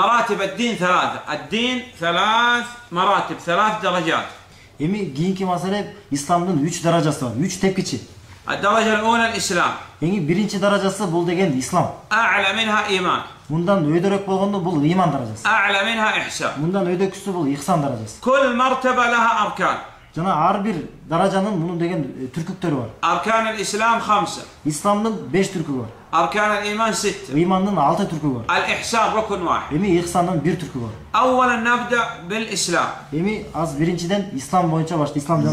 مراتب الدين ثلاث الدين ثلاث مراتب ثلاث درجات Yani giyin ki mesele İslam'ın 3 derecesi var. 3 tepkiçi. الدرجة الأولى الإسلام. Yani birinci derecesi bu degen İslam. أعلى منها إيمان. Bundan öderek болгондо Bul iman derecesi. أعلى منها إحسان. Bundan ödeküsü Bul ihsan derecesi. كل مرتبة لها أركان жана ар бир даражанын мунун деген түркүктөрү бар аркан ислам хамса исламдын беш түркү бар аркан иман ситте имандын алты түркү бар ал ихсан рукун вахид эми ихсандын бир түркү бар аввалан набда бил ислам эми аз биринчиден ислам боюнча башла исламдан